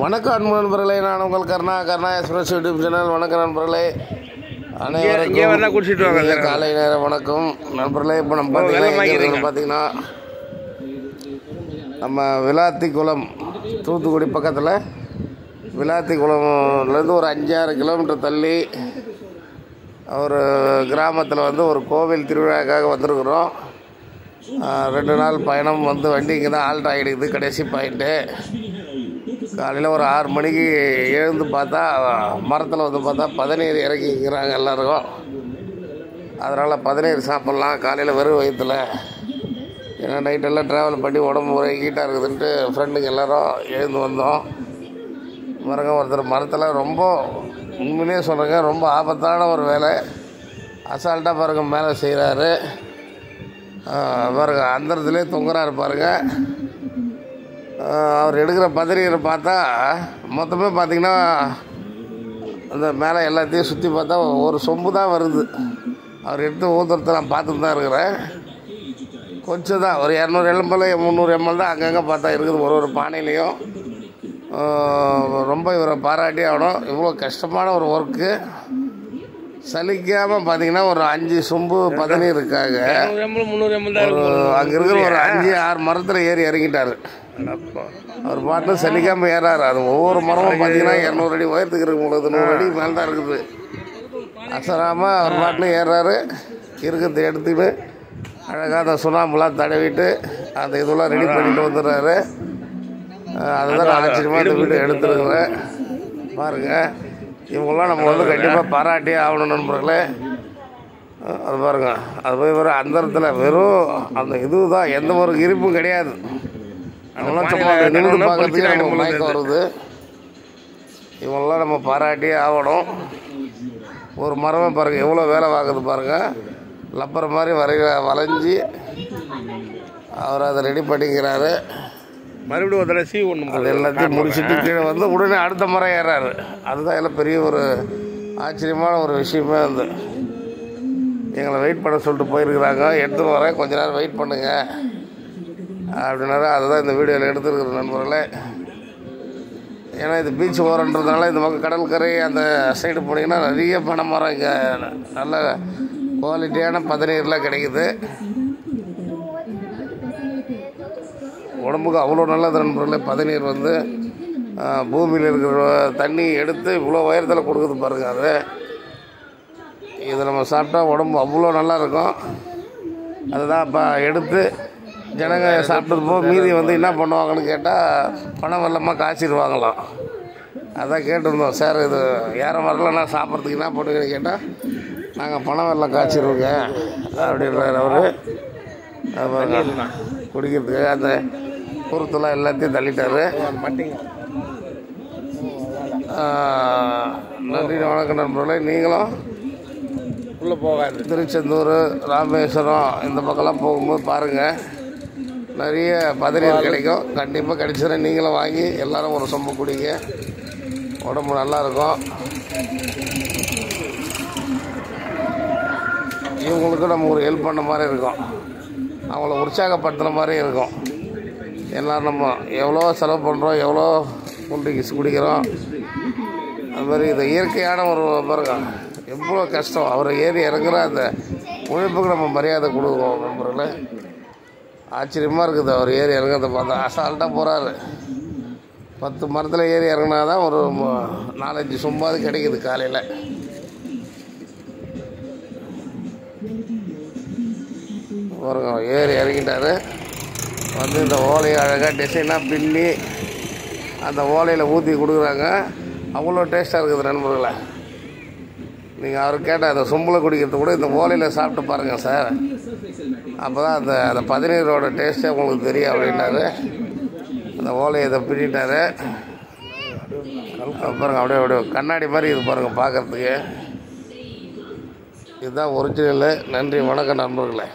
வணக்கம் அன்பு நண்பர்களே நான் உங்கள் Karuna Karuna express YouTube channel. வணக்கம் நண்பர்களே. குடிச்சிட்டு வாங்க சார். காலை நேர வணக்கம். நண்பர்களே இப்போ நம்ம பார்த்தீங்கன்னா பார்த்தீங்கன்னா நம்ம விளாத்தி குளம் தூத்துக்குடி பக்கத்தில் விளாத்தி குளம்லேருந்து ஒரு அஞ்சாறு கிலோமீட்டர் தள்ளி ஒரு கிராமத்தில் வந்து ஒரு கோவில் திருவிழாக்காக வந்திருக்கிறோம். ரெண்டு நாள் பயணம் வந்து வண்டி இங்கே தான் ஆல்ட் ஆகிடுது கடைசி பாயிண்ட்டு. காலையில் ஒரு ஆறு மணிக்கு எழுந்து பார்த்தா மரத்தில் வந்து பார்த்தா பதநீர் இறக்கிக்கிறாங்க எல்லாருக்கும். அதனால் பதநீர் சாப்பிட்லாம். காலையில் வெறும் வயிற்றுல ஏன்னா நைட்டெல்லாம் ட்ராவல் பண்ணி உடம்பு ஒரே ஹீட்டாக இருக்குதுன்ட்டு ஃப்ரெண்டுங்க எல்லாரும் எழுந்து வந்தோம். பாருங்க ஒருத்தர் மரத்தில் ரொம்ப உண்மையிலேயே சொல்கிறேங்க ரொம்ப ஆபத்தான ஒரு வேலை. அசால்ட்டாக பாருங்க மேலே செய்கிறாரு பாருங்க அந்தரத்துலேயே தொங்குறாரு பாருங்க. அவர் எடுக்கிற பதநீரை பார்த்தா மொத்தமே பார்த்தீங்கன்னா அந்த மேலே எல்லாத்தையும் சுற்றி பார்த்தா ஒரு சொம்பு தான் வருது. அவர் எடுத்து ஊத்துறத நான் பார்த்துட்டு தான் இருக்கிறேன். கொஞ்சம் தான் ஒரு இரநூறு எம்எல் முந்நூறு எம்எல் தான் அங்கங்கே பார்த்தா இருக்குது ஒரு ஒரு பானையிலையும். ரொம்ப இவரை பாராட்டி ஆகணும். இவ்வளோ கஷ்டமான ஒரு ஒர்க்கு சலிக்காமல் பார்த்தீங்கன்னா ஒரு அஞ்சு சொம்பு பதநீர் இருக்காங்க. அங்கே இருக்கிற ஒரு அஞ்சு ஆறு மரத்தில் ஏறி இறங்கிட்டாரு. அவர் பாட்டு சலிக்காமல் ஏறாரு. அது ஒவ்வொரு மரமும் பார்த்தீங்கன்னா இரநூறு அடி உயரத்துக்கு இருக்கு உங்களுக்கு நூறு அடி மேலே தான் இருக்குது. அசராமல் அவர் பாட்டில் ஏறாரு. இருக்கிறத எடுத்துக்கிட்டு அழகாக அந்த சுண்ணாம்புலாம் தடவிட்டு அந்த இதெல்லாம் ரெடி பண்ணிட்டு வந்துடுறாரு. அதுதான் ஆச்சரியமாக இந்த வீடு எடுத்துருக்குறேன். பாருங்கள் இவங்களாம் நம்ம வந்து கண்டிப்பாக பாராட்டியே ஆகணும் நண்பர்களே. அது பாருங்க. அது போய் வெறும் அந்தரத்தில் வெறும் அந்த இது தான் எந்த ஒரு இருப்பும் கிடையாது. வருது இவங்களாம் நம்ம பாராட்டியே ஆகணும். ஒரு மரமே பாருங்கள் எவ்வளோ வேலை வாங்குது பாருங்கள் லப்பர் மாதிரி வரைய வளைஞ்சி அவர் அதை ரெடி பண்ணிக்கிறாரு. மறுபடியும் ஒரு தடவை சீ ஒன்று அது எல்லாத்தையும் முடிச்சுட்டு கீழே வந்து உடனே அடுத்த மரம் ஏறாரு. அதுதான் எல்லாம் பெரிய ஒரு ஆச்சரியமான ஒரு விஷயமே வந்து எங்களை வெயிட் பண்ண சொல்லிட்டு போயிருக்கிறாங்க. எடுத்துன்னு வரேன். கொஞ்ச நேரம் வெயிட் பண்ணுங்க. அப்படின்னாரு. அதுதான் இந்த வீடியோவில் எடுத்துருக்குற நண்பர்களே. ஏன்னா இது பீச் ஓரன்றதுனால இந்த பக்கம் கடற்கரை அந்த சைடு போனீங்கன்னா நிறைய பனை மரம் இங்கே நல்ல குவாலிட்டியான பதநீர்லாம் கிடைக்குது. உடம்புக்கு அவ்வளோ நல்லது நண்பர்களே. பதநீர் வந்து பூமியில் இருக்கிற தண்ணி எடுத்து இவ்வளோ உயரத்தில் கொடுக்குது பாருங்க அது. இதை நம்ம சாப்பிட்டா உடம்பு அவ்வளோ நல்லா இருக்கும். அதுதான் இப்போ எடுத்து ஜனங்க சாப்பிட்டது போக மீதி வந்து என்ன பண்ணுவாங்கன்னு கேட்டால் பணம் வெள்ளமாக காய்ச்சிடுவாங்களாம் அதான் கேட்டிருந்தோம் சார் இது யாரும் வரலன்னா சாப்பிட்றதுக்கு என்ன பண்ணுவீங்கன்னு கேட்டால் நாங்கள் பணம் வெள்ளம் காய்ச்சிருவோங்க அப்படின்றார் அவர். குடிக்கிறதுக்கு அந்த பொருத்தெல்லாம் எல்லாத்தையும் தள்ளிட்டாரு. நன்றி வணக்கம் நண்பர்களே. நீங்களும் உள்ளே போகாது. திருச்செந்தூர் ராமேஸ்வரம் இந்த பக்கம்லாம் போகும்போது பாருங்கள் நிறைய பதநீர் கிடைக்கும். கண்டிப்பாக கிடைச்சிடும் நீங்களும் வாங்கி எல்லோரும் ஒரு சொம்பு குடிங்க. உடம்பு நல்லாயிருக்கும். இவங்களுக்கும் இவங்களுக்கு நம்ம ஒரு ஹெல்ப் பண்ண மாதிரி இருக்கும். அவங்கள உற்சாகப்படுத்துன மாதிரி இருக்கும். எல்லோரும் நம்ம எவ்வளோ செலவு பண்ணுறோம் எவ்வளோ குண்டிக்கு குடிக்கிறோம். அது மாதிரி இது இயற்கையான ஒரு பாருங்க எவ்வளோ கஷ்டம். அவர் ஏறி இறங்குற அந்த உழைப்புக்கு நம்ம மரியாதை கொடுக்குறோம் நண்பர்களே. ஆச்சரியமாக இருக்குது. அவர் ஏறி இறங்குறத பார்த்தா அசால்ட்டாக போகிறாரு பத்து மரத்தில் ஏறி இறங்கினா தான் ஒரு நாலஞ்சு சும்மாது கிடைக்குது காலையில். பாருங்க ஏறி இறங்கிட்டாரு. வந்து இந்த ஓலையை அழகாக டிசைனாக பின்னி அந்த ஓலையில் ஊற்றி கொடுக்குறாங்க. அவ்வளோ டேஸ்ட்டாக இருக்குது நண்பர்களை. நீங்கள் அவர் கேட்டால் அந்த சொம்பில் குடிக்கிறது கூட இந்த ஓலையில் சாப்பிட்டு பாருங்கள் சார். அப்போ தான் அந்த அந்த பதினீரோட டேஸ்ட்டே உங்களுக்கு தெரியும் அப்படின்னாரு. அந்த ஓலையை இதை பின்னிட்டாரு பாருங்க அப்படியே அப்படியே கண்ணாடி மாதிரி இது பாருங்கள் பார்க்குறதுக்கு. இதுதான் ஒரிஜினலு நன்றி வணக்கம் நண்பர்களே.